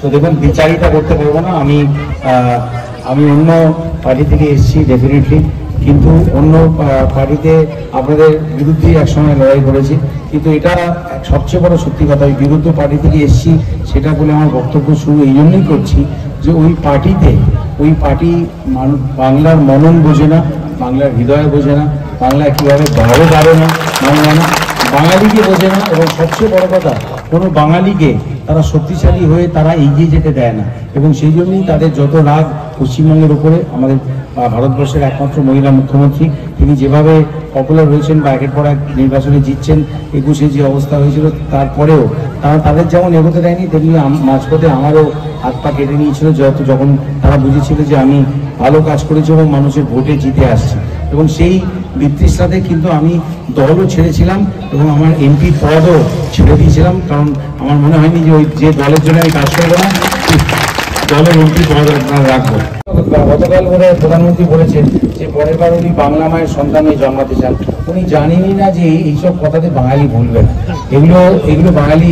তো দেখুন, বিচারিতা করতে পারব না। আমি আমি অন্য পার্টি থেকে এসেছি ডেফিনেটলি কিন্তু অন্য পার্টিতে আপনাদের বিরুদ্ধে একসময় লড়াই করেছি। কিন্তু এটা সবচেয়ে বড় সত্যি কথা ওই বিরুদ্ধ পার্টি থেকে এসেছি, সেটা বলে আমার বক্তব্য শুরু এই জন্যই করছি যে ওই পার্টিতে, ওই পার্টি বাংলার মনন বোঝে না, বাংলার হৃদয় বোঝে না, বাংলা কীভাবে ভালো পারে না না, বাঙালিকে বোঝে না। এবং সবচেয়ে বড় কথা, কোনো বাঙালিকে তারা শক্তিশালী হয়ে তারা এগিয়ে যেতে দেয় না। এবং সেই জন্যই তাদের যত রাগ পশ্চিমবঙ্গের উপরে, আমাদের ভারতবর্ষের একমাত্র মহিলা মুখ্যমন্ত্রী, তিনি যেভাবে পপুলার হয়েছেন বা একের পর এক নির্বাচনে জিতছেন, একুশে যে অবস্থা হয়েছিল তারপরেও তারা তাদের যেমন এগোতে দেয়নি, তেমনি মাঝপথে আমারও হাত পা কেটে নিয়েছিল যত, যখন তারা বুঝেছিল যে আমি ভালো কাজ করেছি এবং মানুষের ভোটে জিতে আসছি। এবং সেই বিতৃষ্ণাতে কিন্তু আমি দলও ছেড়েছিলাম এবং আমার এমপি পদও ছেড়ে দিয়েছিলাম। কারণ আমার মনে হয়নি যে ওই যে দলের জন্য আমি কাজ করব না দলের এমপি পদ রাখব। গতকাল করে প্রধানমন্ত্রী বলেছেন যে পরের বার উনি বাংলা মায়ের সন্তান হয়ে জন্মাতে চান। উনি জানেনই না যে এইসব কথাতে বাঙালি ভুলবে না। এগুলো এগুলো বাঙালি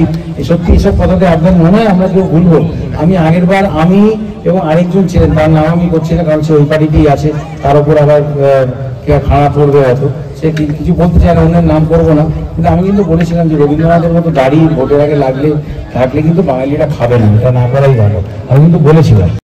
সত্যি এইসব কথাতে আপনার মনে হয় আমরা কেউ ভুলবো। আমি আগের বার আমি এবং আরেকজন ছিলেন, তার নাম আমি করছি না, কারণ সে ওই পার্টিতেই আছে, তার উপর আবার খাড়া পড়বে হয়তো। সে কিছু বলতে চায় না ওনার নাম করব না। কিন্তু আমি কিন্তু বলেছিলাম যে রবীন্দ্রনাথের মতো দাড়ি ভোটের আগে লাগলে, থাকলে কিন্তু বাঙালিরা খাবে না। এটা না করাই ভালো। আমি কিন্তু বলেছিলাম।